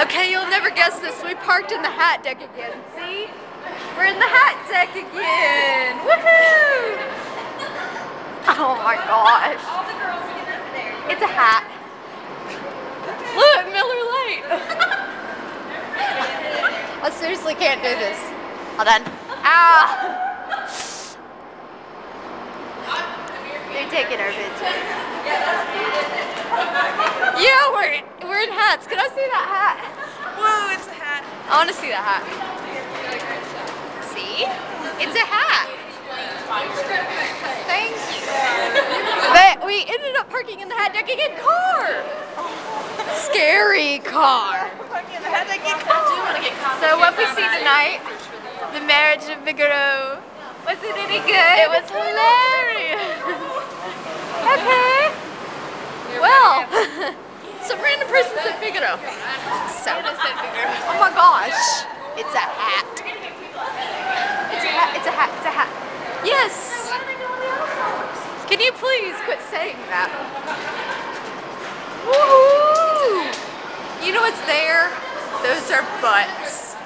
Okay, you'll never guess this. We parked in the hat deck again. See? We're in the hat deck again. Woohoo! Oh my gosh. All the girls get up there. It's a hat. Look, Miller Lite. I seriously can't do this. Hold on. Ah! They're taking our picture. Yeah, we're we're in hats. Can I see that hat? Whoa, it's a hat. I want to see that hat. See? It's a hat. Thank you. But we ended up parking in the hat deck again car. Scary car. So what we see tonight, the marriage of Figaro. Was it any good? It was hilarious. okay. Well, some random person said Figaro. Gosh, it's a hat. It's a hat. It's a hat. It's a hat. Yes. Can you please quit saying that? Woohoo! You know what's there? Those are butts.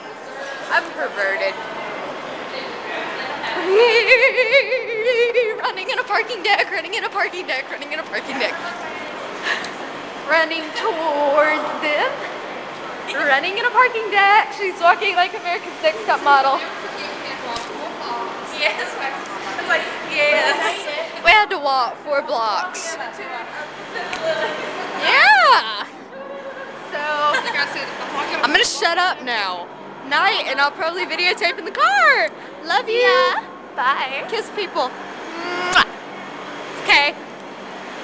I'm perverted. running in a parking deck, running in a parking deck, running in a parking deck. running towards them. Running in a parking deck. She's walking like America's Next Top Model. Yes. It's like, yes. We had to walk four blocks. Oh, yeah. So I'm gonna shut up now. Night, and I'll probably videotape in the car. Love you. Bye. Kiss people.